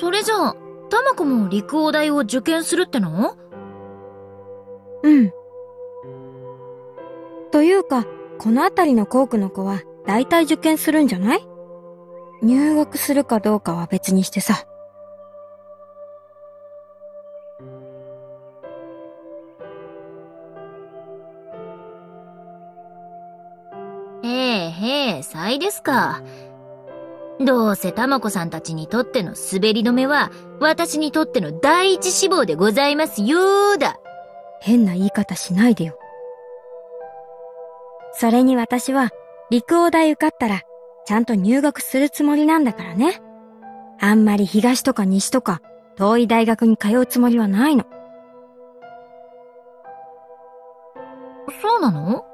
それじゃあ、たまこも陸王大を受験するっての？うん。というか、この辺りの校区の子は大体受験するんじゃない？入学するかどうかは別にしてさ。へえへえ、さいですか。どうせたまこさんたちにとっての滑り止めは、私にとっての第一志望でございますよーだ。変な言い方しないでよ。それに私は、陸王大受かったら、ちゃんと入学するつもりなんだからね。あんまり東とか西とか、遠い大学に通うつもりはないの。そうなの？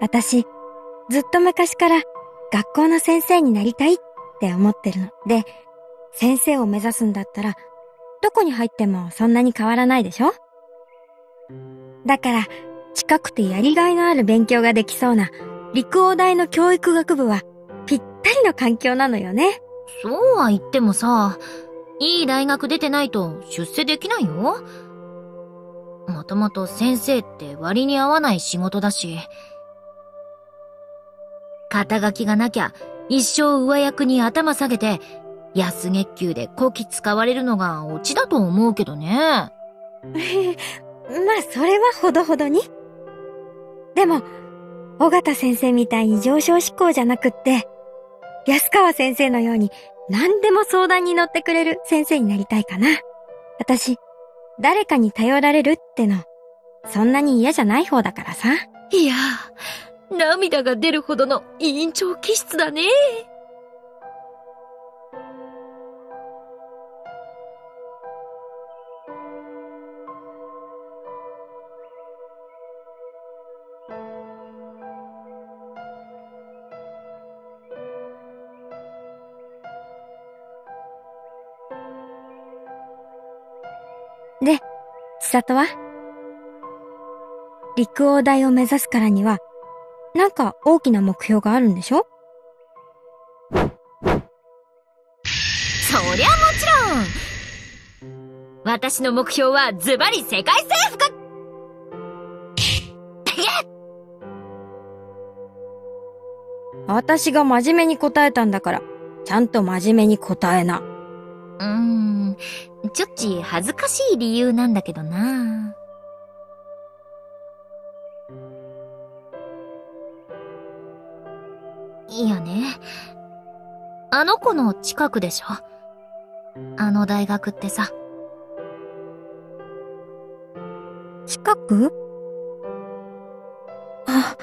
私、ずっと昔から学校の先生になりたいって思ってるの。で、先生を目指すんだったら、どこに入ってもそんなに変わらないでしょ？だから、近くてやりがいのある勉強ができそうな陸王大の教育学部はぴったりの環境なのよね。そうは言ってもさ、いい大学出てないと出世できないよ。もともと先生って割に合わない仕事だし。肩書きがなきゃ一生上役に頭下げて安月給でこき使われるのがオチだと思うけどね。まあ、それはほどほどに。でも、尾形先生みたいに上昇志向じゃなくって、安川先生のように何でも相談に乗ってくれる先生になりたいかな。私、誰かに頼られるっての、そんなに嫌じゃない方だからさ。いやー、涙が出るほどの委員長気質だね。で、千里は？陸王大を目指すからには、なんか大きな目標があるんでしょ？そりゃもちろん。私の目標はズバリ世界征服。私が真面目に答えたんだから、ちゃんと真面目に答えな。うーん、ちょっち恥ずかしい理由なんだけどな。いやね。あの子の近くでしょ？あの大学ってさ。近く？あ、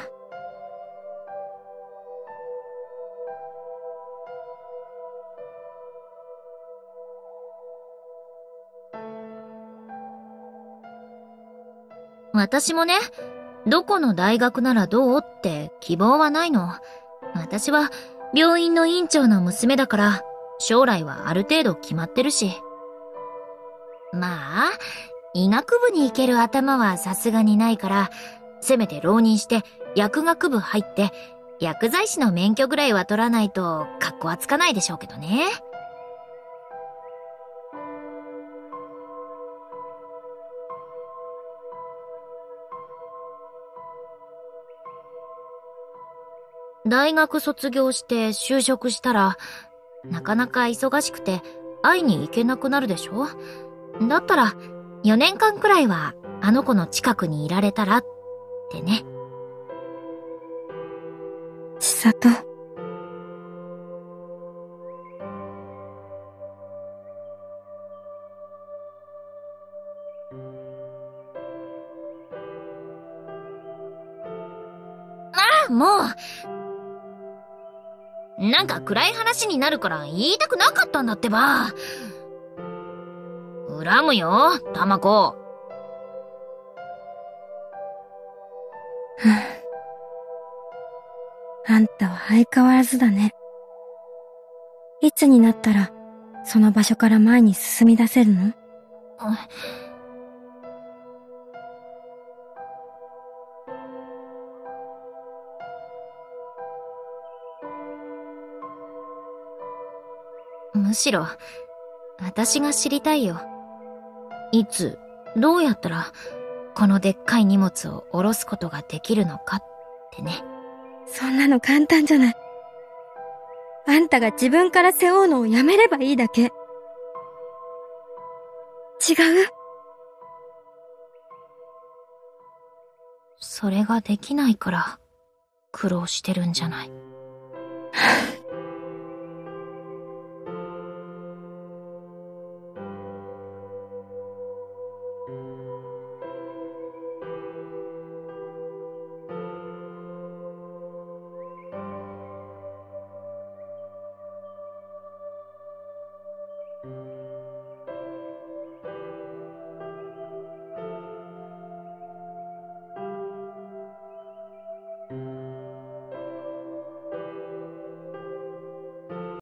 私もね、どこの大学ならどうって希望はないの。私は病院の院長の娘だから、将来はある程度決まってるし。まあ、医学部に行ける頭はさすがにないから、せめて浪人して薬学部入って、薬剤師の免許ぐらいは取らないと、格好はつかないでしょうけどね。大学卒業して就職したら、なかなか忙しくて会いに行けなくなるでしょ？だったら、4年間くらいはあの子の近くにいられたらってね。千里。ああ、もうなんか暗い話になるから言いたくなかったんだってば。恨むよ、たまこ。あんたは相変わらずだね。いつになったら、その場所から前に進み出せるの？むしろ、私が知りたいよ。いつ、どうやったら、このでっかい荷物を下ろすことができるのかってね。そんなの簡単じゃない。あんたが自分から背負うのをやめればいいだけ。違う？それができないから、苦労してるんじゃない。